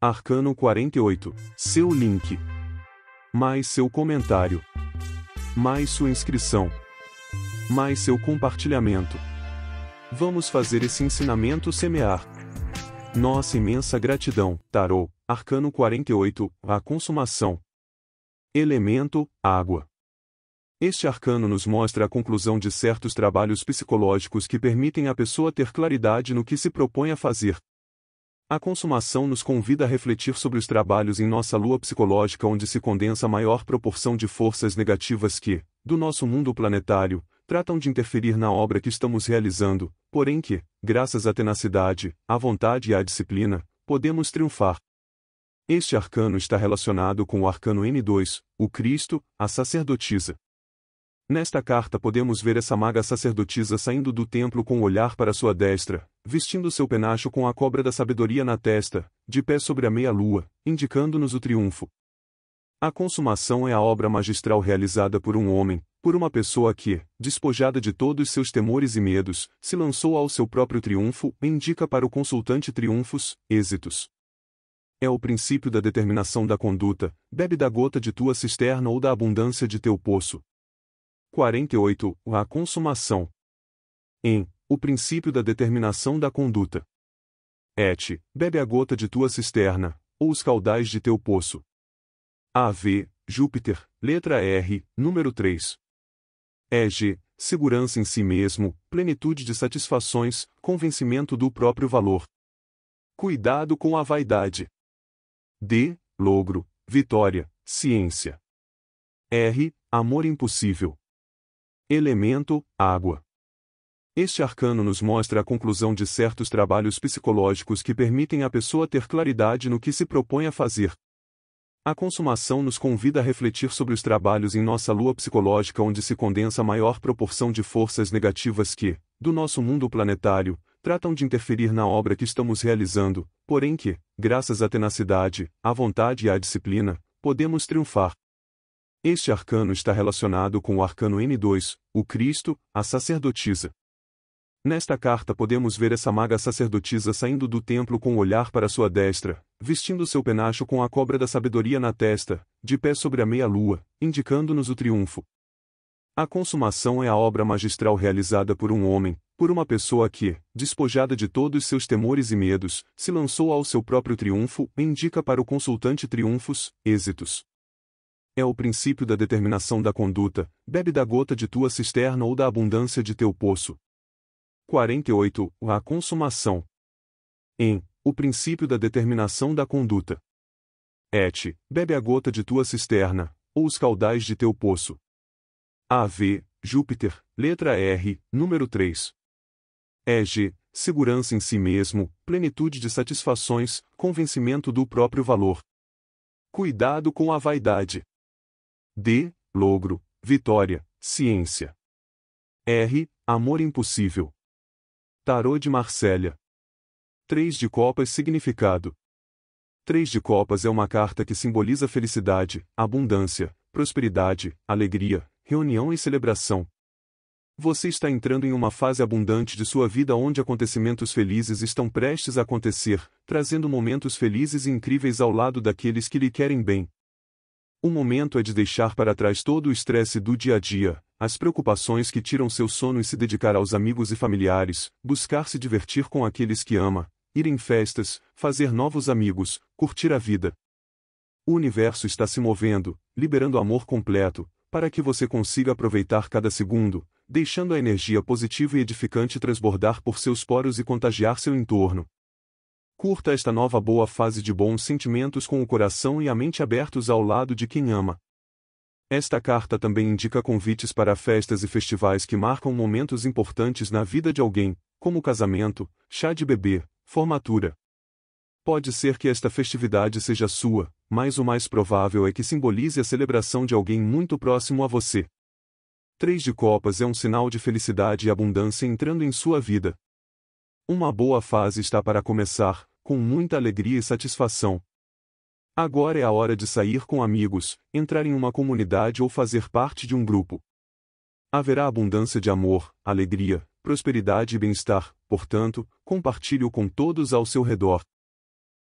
Arcano 48. Seu link. Mais seu comentário. Mais sua inscrição. Mais seu compartilhamento. Vamos fazer esse ensinamento semear. Nossa imensa gratidão. Tarô. Arcano 48. A consumação. Elemento: água. Este arcano nos mostra a conclusão de certos trabalhos psicológicos que permitem à pessoa ter claridade no que se propõe a fazer. A consumação nos convida a refletir sobre os trabalhos em nossa lua psicológica onde se condensa a maior proporção de forças negativas que, do nosso mundo planetário, tratam de interferir na obra que estamos realizando, porém que, graças à tenacidade, à vontade e à disciplina, podemos triunfar. Este arcano está relacionado com o arcano N2, o Cristo, a sacerdotisa. Nesta carta podemos ver essa maga sacerdotisa saindo do templo com o olhar para sua destra, vestindo seu penacho com a cobra da sabedoria na testa, de pé sobre a meia-lua, indicando-nos o triunfo. A consumação é a obra magistral realizada por um homem, por uma pessoa que, despojada de todos seus temores e medos, se lançou ao seu próprio triunfo e indica para o consultante triunfos, êxitos. É o princípio da determinação da conduta, bebe da gota de tua cisterna ou da abundância de teu poço, 48. A consumação. Em O princípio da determinação da conduta. Et, bebe a gota de tua cisterna, ou os caudais de teu poço. AV, Júpiter, letra R, número 3. EG, segurança em si mesmo, plenitude de satisfações, convencimento do próprio valor. Cuidado com a vaidade. D, logro, vitória, ciência. R, amor impossível. Elemento: água. Este arcano nos mostra a conclusão de certos trabalhos psicológicos que permitem à pessoa ter claridade no que se propõe a fazer. A consumação nos convida a refletir sobre os trabalhos em nossa lua psicológica onde se condensa a maior proporção de forças negativas que, do nosso mundo planetário, tratam de interferir na obra que estamos realizando, porém que, graças à tenacidade, à vontade e à disciplina, podemos triunfar. Este arcano está relacionado com o arcano N2, o Cristo, a sacerdotisa. Nesta carta podemos ver essa maga sacerdotisa saindo do templo com o olhar para sua destra, vestindo seu penacho com a cobra da sabedoria na testa, de pé sobre a meia-lua, indicando-nos o triunfo. A consumação é a obra magistral realizada por um homem, por uma pessoa que, despojada de todos seus temores e medos, se lançou ao seu próprio triunfo e indica para o consultante triunfos, êxitos é o princípio da determinação da conduta, bebe da gota de tua cisterna ou da abundância de teu poço. 48. A consumação. Em O princípio da determinação da conduta. Et, bebe a gota de tua cisterna, ou os caudais de teu poço. AV, Júpiter, letra R, número 3. EG, segurança em si mesmo, plenitude de satisfações, convencimento do próprio valor. Cuidado com a vaidade. D. Logro, vitória, ciência. R. Amor impossível. Tarô de Marsella. Três de copas significado. Três de copas é uma carta que simboliza felicidade, abundância, prosperidade, alegria, reunião e celebração. Você está entrando em uma fase abundante de sua vida onde acontecimentos felizes estão prestes a acontecer, trazendo momentos felizes e incríveis ao lado daqueles que lhe querem bem. O momento é de deixar para trás todo o estresse do dia a dia, as preocupações que tiram seu sono e se dedicar aos amigos e familiares, buscar se divertir com aqueles que ama, ir em festas, fazer novos amigos, curtir a vida. O universo está se movendo, liberando amor completo, para que você consiga aproveitar cada segundo, deixando a energia positiva e edificante transbordar por seus poros e contagiar seu entorno. Curta esta nova boa fase de bons sentimentos com o coração e a mente abertos ao lado de quem ama. Esta carta também indica convites para festas e festivais que marcam momentos importantes na vida de alguém, como casamento, chá de bebê, formatura. Pode ser que esta festividade seja sua, mas o mais provável é que simbolize a celebração de alguém muito próximo a você. Três de copas é um sinal de felicidade e abundância entrando em sua vida. Uma boa fase está para começar, com muita alegria e satisfação. Agora é a hora de sair com amigos, entrar em uma comunidade ou fazer parte de um grupo. Haverá abundância de amor, alegria, prosperidade e bem-estar, portanto, compartilhe-o com todos ao seu redor.